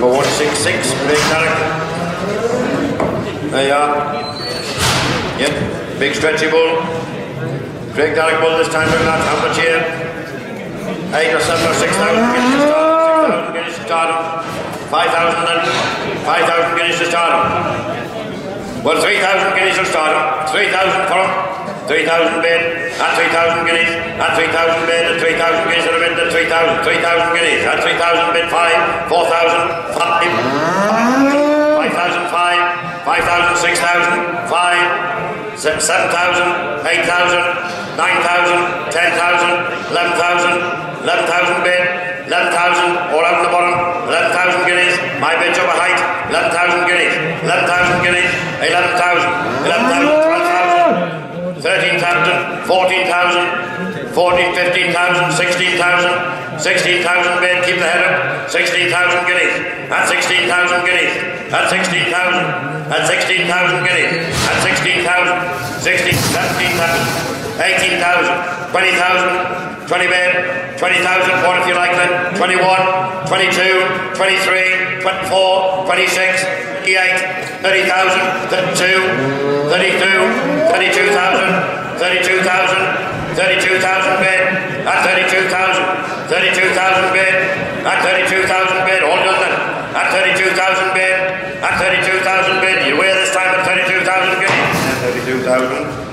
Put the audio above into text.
166, big Tarek. There you are. Yep, big stretchy bull. Craigdarroch bull this time doing that. How much here? Eight or seven or six thousand guineas to start. Six thousand guineas to start. Five thousand and five thousand guineas to start. Well, three thousand guineas to start. Three thousand for him. 3000 bid at 3000 guineas, at 3000 bid at 3000 guineas, and a bed at 3000, 3000 guineas, at 3000 bid 5, 4000, 5, 5000, 5, 5000, 6000, 5, 7000, 8000, 9000, 10,000, 11,000, 11,000 bed, 11,000, all out the bottom, 11,000 guineas, my bed's over height, 11,000 guineas, 11,000 guineas, 11,000, 11,000. 13,000, 14,000, 14, 15,000, 16,000, 16,000 bid, keep the head up, 16,000 guineas, at 16,000 guineas, at 16,000, at 16,000 guineas, at 16,000, 16, 17,000, 18,000, 20,000, 20 bid, 20,000, what if you like them, 21, 22, 23, 24, 26, 28, 30,000, 32, 32, 32,000, 32,000, 32,000 bid, at 32,000, 32,000 bid, at 32,000 bid, All done then, at 32,000 bid, at 32,000 bid, you wear this time at 32,000 guineas, 32,000.